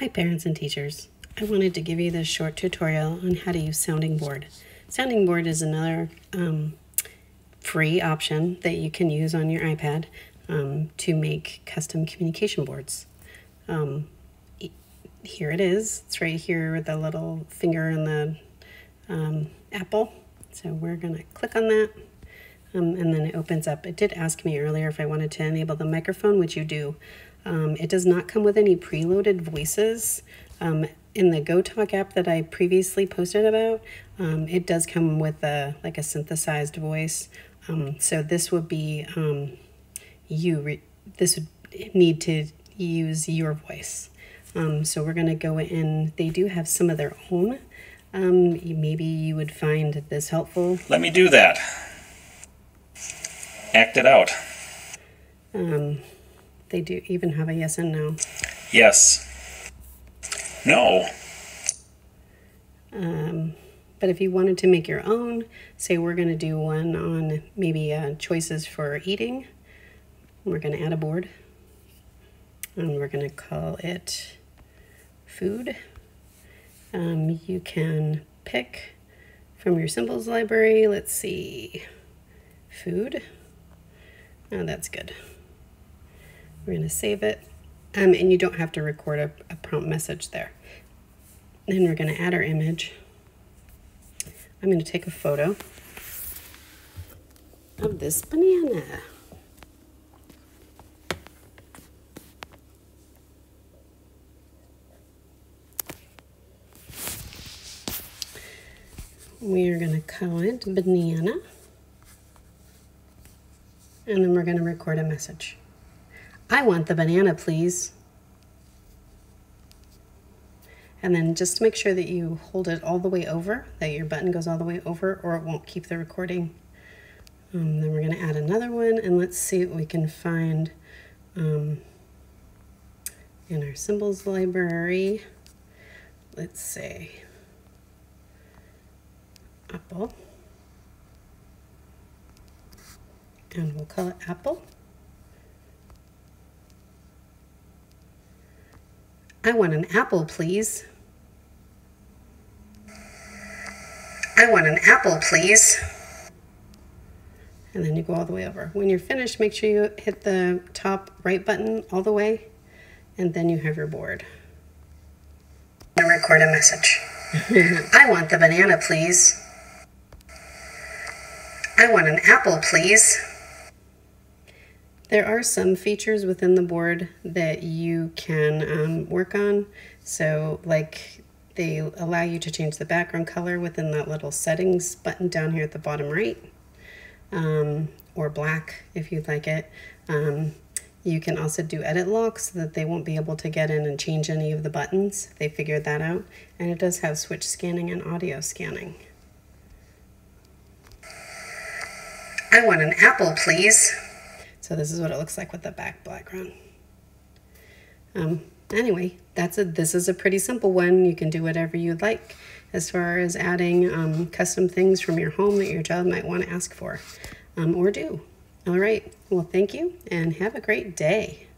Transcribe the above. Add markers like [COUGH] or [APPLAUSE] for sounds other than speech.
Hi parents and teachers. I wanted to give you this short tutorial on how to use Sounding Board. Sounding Board is another um, free option that you can use on your iPad um, to make custom communication boards. Um, here it is. It's right here with the little finger and the um, apple. So we're going to click on that. Um, and then it opens up. It did ask me earlier if I wanted to enable the microphone, which you do. Um, it does not come with any preloaded voices. Um, in the GoTalk app that I previously posted about, um, it does come with a like a synthesized voice. Um, so this would be um, you. this would need to use your voice. so we're gonna go in. They do have some of their own. maybe you would find this helpful. Let me do that. Act it out. Um, they do even have a yes and no. Yes. No. Um, but if you wanted to make your own, say we're going to do one on maybe uh, choices for eating, we're going to add a board. And we're going to call it food. Um, you can pick from your symbols library. Let's see, food. Oh, that's good. We're going to save it. Um, and you don't have to record a, a prompt message there. Then we're going to add our image. I'm going to take a photo of this banana. We are going to call it banana. And then we're going to record a message. I want the banana, please. And then just make sure that you hold it all the way over, that your button goes all the way over, or it won't keep the recording. Um, then we're going to add another one, and let's see what we can find um, in our symbols library. Let's say apple. And we'll call it apple. I want an apple, please. I want an apple, please. And then you go all the way over. When you're finished, make sure you hit the top right button all the way, and then you have your board. And record a message. [LAUGHS] I want the banana, please. I want an apple, please. There are some features within the board that you can um, work on. So like they allow you to change the background color within that little settings button down here at the bottom right. Um, or black if you'd like it. Um, you can also do edit lock so that they won't be able to get in and change any of the buttons. They figured that out. And it does have switch scanning and audio scanning. I want an apple, please. So this is what it looks like with the back background. Um, anyway, that's a, this is a pretty simple one. You can do whatever you'd like as far as adding um, custom things from your home that your child might want to ask for um, or do. All right. Well, thank you and have a great day.